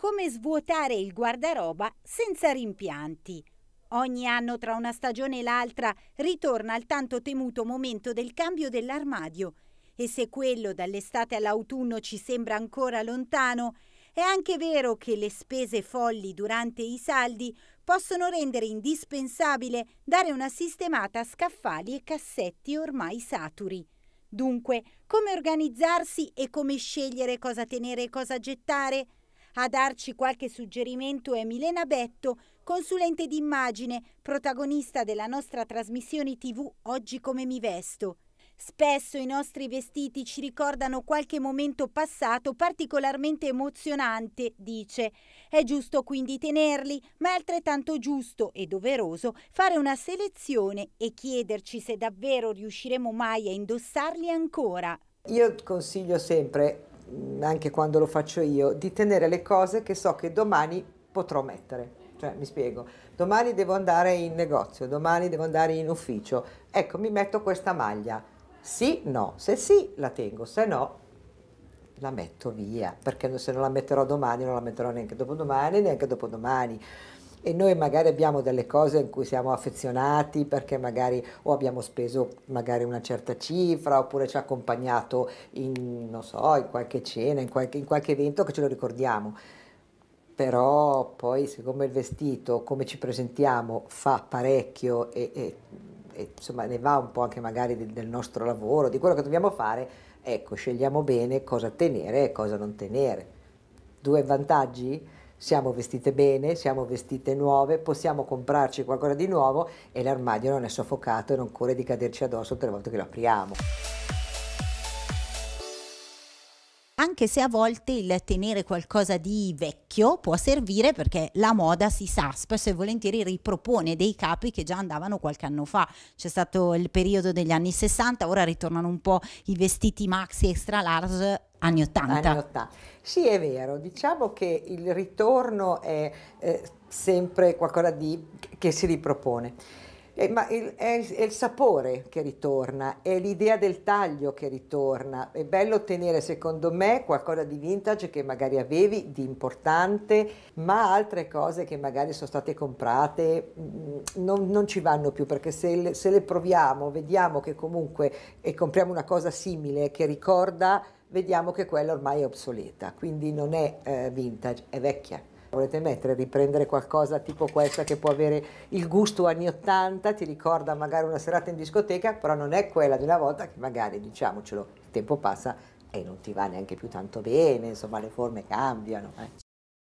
Come svuotare il guardaroba senza rimpianti. Ogni anno tra una stagione e l'altra ritorna il tanto temuto momento del cambio dell'armadio e se quello dall'estate all'autunno ci sembra ancora lontano, è anche vero che le spese folli durante i saldi possono rendere indispensabile dare una sistemata a scaffali e cassetti ormai saturi. Dunque, come organizzarsi e come scegliere cosa tenere e cosa gettare? A darci qualche suggerimento è Milena Betto, consulente d'immagine, protagonista della nostra trasmissione TV Oggi come mi vesto. Spesso i nostri vestiti ci ricordano qualche momento passato particolarmente emozionante, dice. È giusto quindi tenerli, ma è altrettanto giusto e doveroso fare una selezione e chiederci se davvero riusciremo mai a indossarli ancora. Io consiglio sempre, anche quando lo faccio io, di tenere le cose che so che domani potrò mettere. Cioè, mi spiego, domani devo andare in negozio, domani devo andare in ufficio. Ecco, mi metto questa maglia sì, no, se sì la tengo, se no la metto via, perché se non la metterò domani non la metterò neanche dopodomani, neanche dopodomani. E noi magari abbiamo delle cose in cui siamo affezionati perché magari o abbiamo speso magari una certa cifra oppure ci ha accompagnato in, non so, in qualche cena, in qualche, in qualche evento che ce lo ricordiamo. Però poi siccome il vestito, come ci presentiamo, fa parecchio e, e e insomma ne va un po' anche magari del, del nostro lavoro, di quello che dobbiamo fare, ecco, scegliamo bene cosa tenere e cosa non tenere. Due vantaggi? Siamo vestite bene, siamo vestite nuove, possiamo comprarci qualcosa di nuovo e l'armadio non è soffocato e non corre di caderci addosso tutte le volte che lo apriamo. anche se a volte il tenere qualcosa di vecchio può servire perché la moda si sa, spesso e volentieri ripropone dei capi che già andavano qualche anno fa. C'è stato il periodo degli anni 60, ora ritornano un po' i vestiti maxi extra large anni 80. Anni 80. Sì, è vero, diciamo che il ritorno è eh, sempre qualcosa di, che si ripropone. Eh, ma il, è, è, il sapore che ritorna, è l'idea del taglio che ritorna. È bello tenere, secondo me, qualcosa di vintage che magari avevi, di importante, ma altre cose che magari sono state comprate mm, non, non ci vanno più, perché se le, se le proviamo, vediamo che comunque e compriamo una cosa simile che ricorda, vediamo che quella ormai è obsoleta, quindi non è eh, vintage, è vecchia. Volete mettere, riprendere qualcosa tipo questa che può avere il gusto anni 80, ti ricorda magari una serata in discoteca, però non è quella di una volta che magari, diciamocelo, il tempo passa e non ti va neanche più tanto bene, insomma le forme cambiano. Eh.